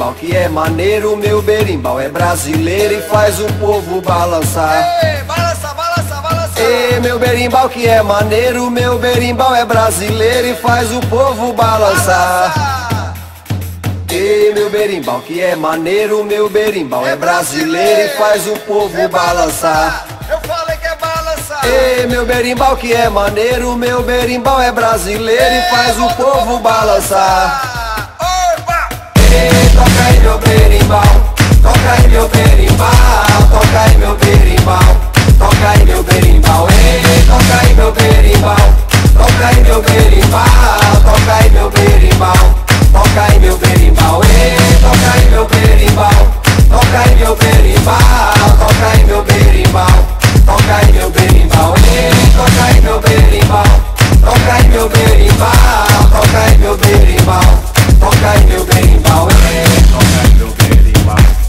berimbau que é maneiro, meu berimbau é brasileiro e faz o povo balançar. Ei, balança, balança, balança. Ei, meu berimbau que é maneiro, meu berimbau é brasileiro e faz o povo balançar. Balança. Ei, meu berimbau que é maneiro, meu berimbau é brasileiro e faz o povo é balançar. Eu falei que é balançar. Ei, meu berimbau que é maneiro, meu berimbau é brasileiro Ei, e faz o povo balançar toca aí meu berimbau, toca aí meu berimbau, toca aí meu berimbau, toca aí meu berimbau, ei, toca aí meu berimbau, toca aí meu berimbau, toca aí meu berimbau, toca aí meu berimbau, ei, toca aí meu berimbau, toca aí meu berimbau, toca aí meu berimbau, toca aí meu berimbau, ei, toca aí meu berimbau, toca aí meu berimbau, toca aí meu berimbau. Toca aí meu berimbau, é. Toca aí meu berimbau.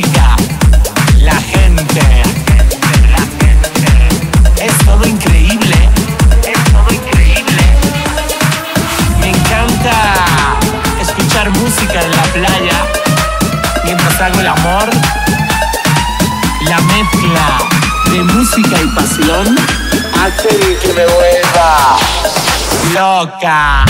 la gente, la gente. Es todo increíble, es todo increíble. Me encanta escuchar música en la playa mientras hago el amor. La mezcla de música y pasión hace que me vuelva loca.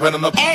Jumping on the.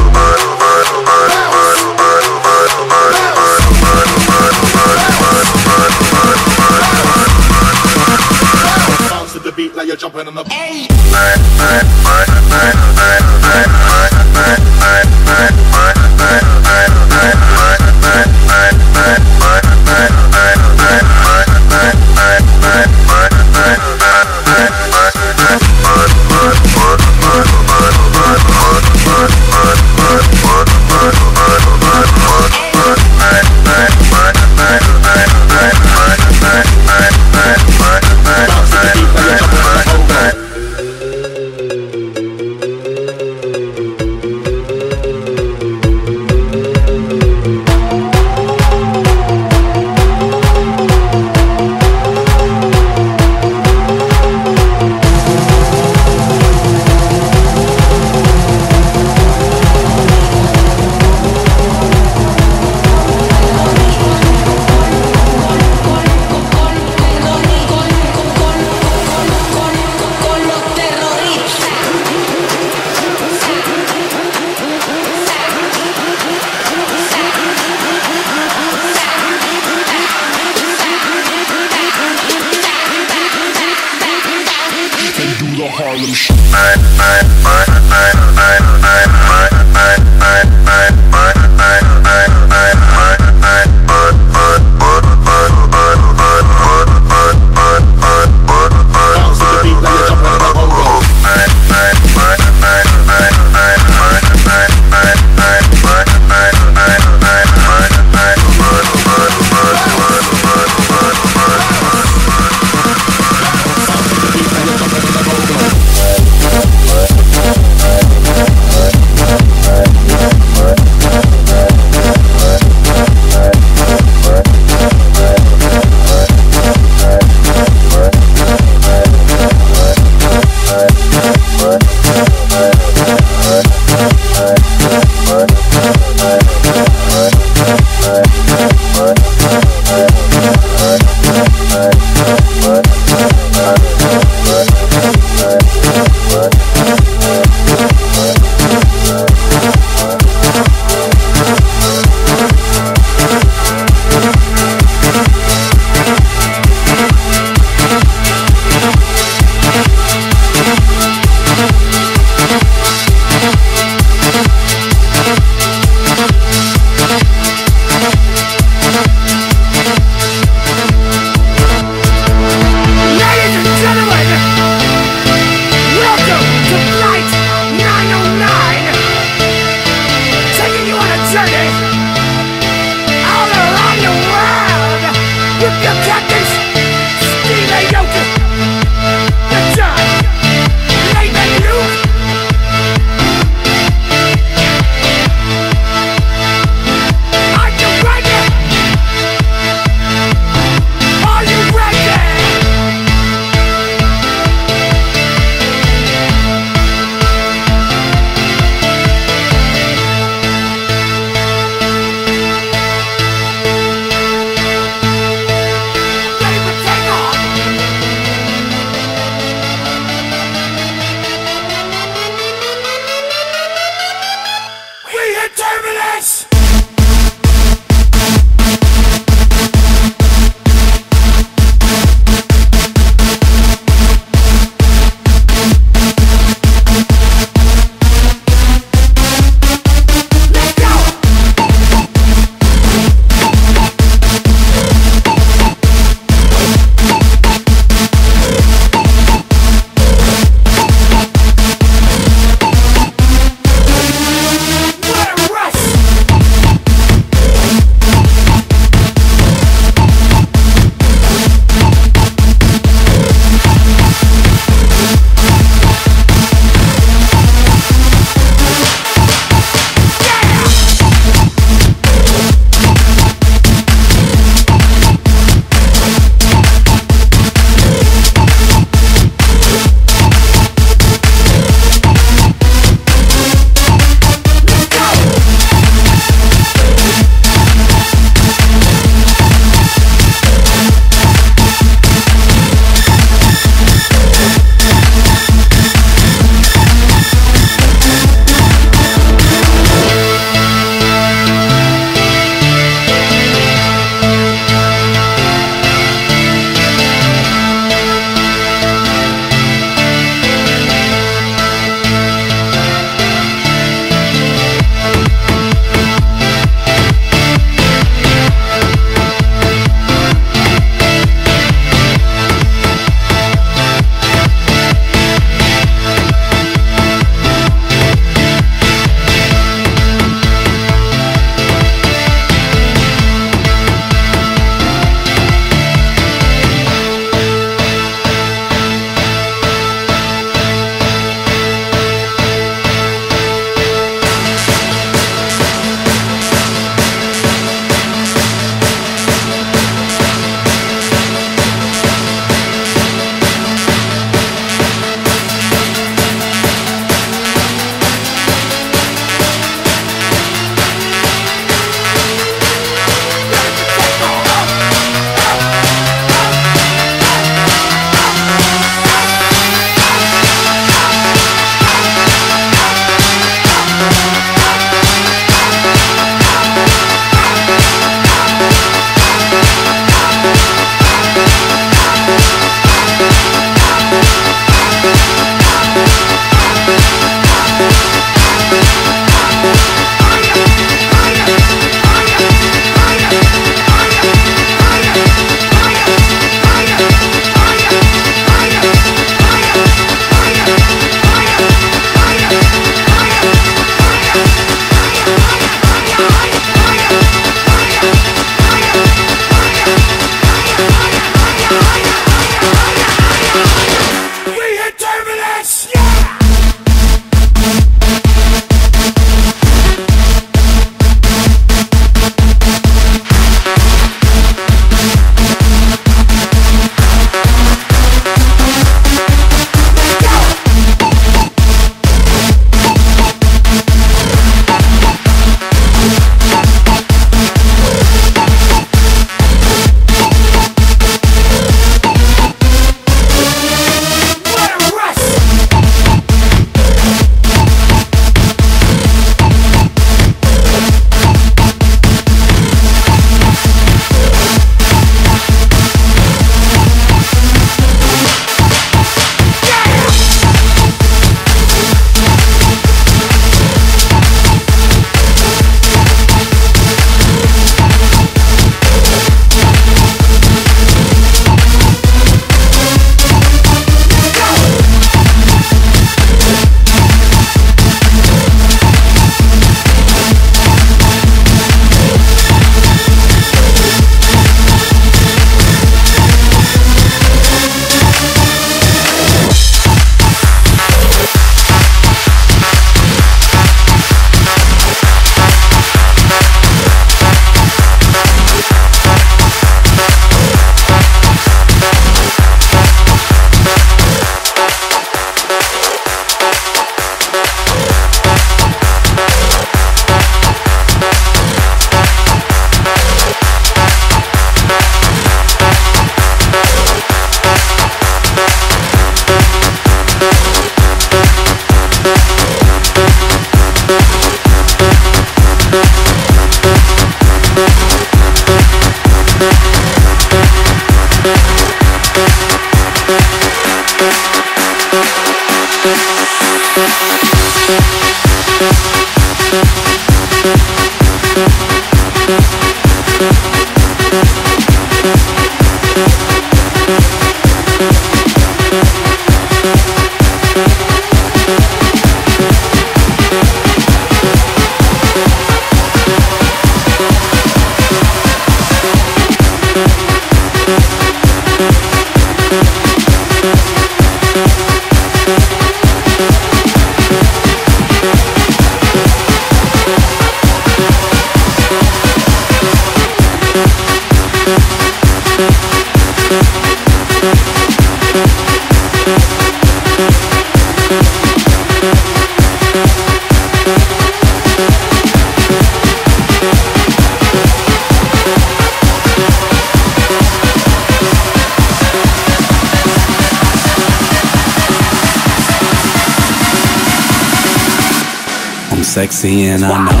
seeing. I know.